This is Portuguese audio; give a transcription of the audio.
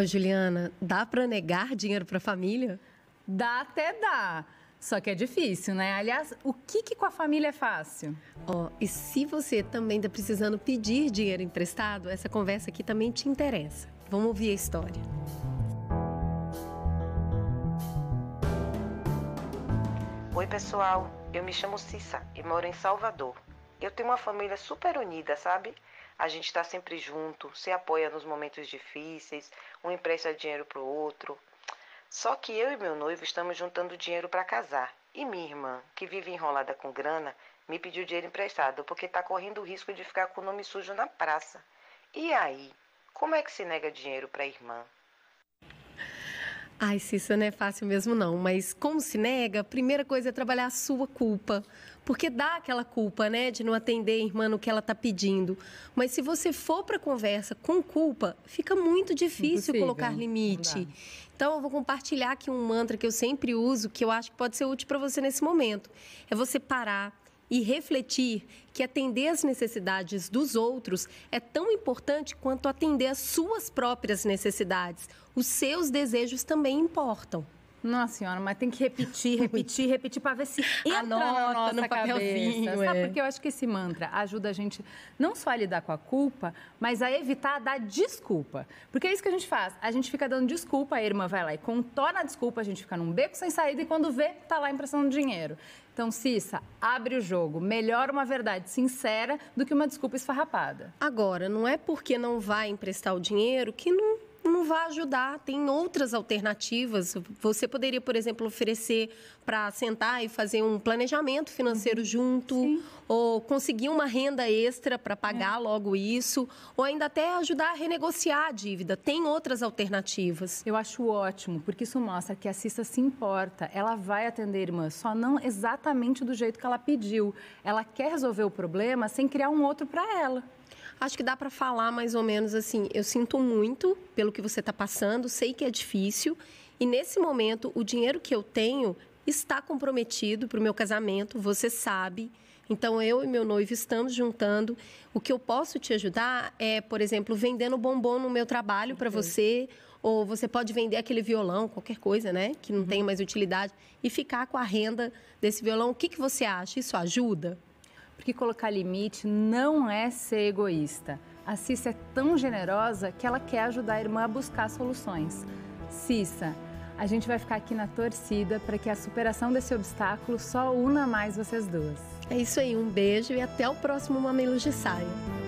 Ô, Juliana, dá para negar dinheiro para a família? Dá até dá. Só que é difícil, né? Aliás, o que, que com a família é fácil? Ó, oh, e se você também está precisando pedir dinheiro emprestado, essa conversa aqui também te interessa. Vamos ouvir a história. Oi, pessoal. Eu me chamo Cissa e moro em Salvador. Eu tenho uma família super unida, sabe? A gente está sempre junto, se apoia nos momentos difíceis, um empresta dinheiro pro outro, só que eu e meu noivo estamos juntando dinheiro para casar. E minha irmã, que vive enrolada com grana, me pediu dinheiro emprestado porque está correndo o risco de ficar com o nome sujo na praça. E aí, como é que se nega dinheiro para a irmã? Ai, Cissa, não é fácil mesmo não, mas como se nega, a primeira coisa é trabalhar a sua culpa. Porque dá aquela culpa, né, de não atender a irmã no que ela está pedindo. Mas se você for para conversa com culpa, fica muito difícil Impossível. colocar limite. Então, eu vou compartilhar aqui um mantra que eu sempre uso, que eu acho que pode ser útil para você nesse momento. É você parar, e refletir que atender às necessidades dos outros é tão importante quanto atender às suas próprias necessidades. Os seus desejos também importam. Nossa senhora, mas tem que repetir, repetir, repetir para ver se entra Anota na nossa no papelzinho, cabeça. Sabe? É. Porque eu acho que esse mantra ajuda a gente não só a lidar com a culpa, mas a evitar dar desculpa. Porque é isso que a gente faz. A gente fica dando desculpa, a irmã vai lá e contorna a desculpa, a gente fica num beco sem saída e quando vê, tá lá emprestando dinheiro. Então, Cissa, abre o jogo. Melhor uma verdade sincera do que uma desculpa esfarrapada. Agora, não é porque não vai emprestar o dinheiro que não não vai ajudar. Tem outras alternativas. Você poderia, por exemplo, oferecer para sentar e fazer um planejamento financeiro uhum. junto, Sim. ou conseguir uma renda extra para pagar é. logo isso, ou ainda até ajudar a renegociar a dívida. Tem outras alternativas. Eu acho ótimo, porque isso mostra que a Cissa se importa. Ela vai atender a irmã, só não exatamente do jeito que ela pediu. Ela quer resolver o problema sem criar um outro para ela. Acho que dá para falar mais ou menos assim. Eu sinto muito pelo que você está passando, sei que é difícil. E nesse momento, o dinheiro que eu tenho está comprometido para o meu casamento, você sabe. Então, eu e meu noivo estamos juntando. O que eu posso te ajudar é, por exemplo, vendendo bombom no meu trabalho para você. Ou você pode vender aquele violão, qualquer coisa, né? Que não uhum. tem mais utilidade. E ficar com a renda desse violão. O que, que você acha? Isso ajuda? Porque colocar limite não é ser egoísta. A Cissa é tão generosa que ela quer ajudar a irmã a buscar soluções. Cissa, a gente vai ficar aqui na torcida para que a superação desse obstáculo só una mais vocês duas. É isso aí, um beijo e até o próximo Mamilos de Saia.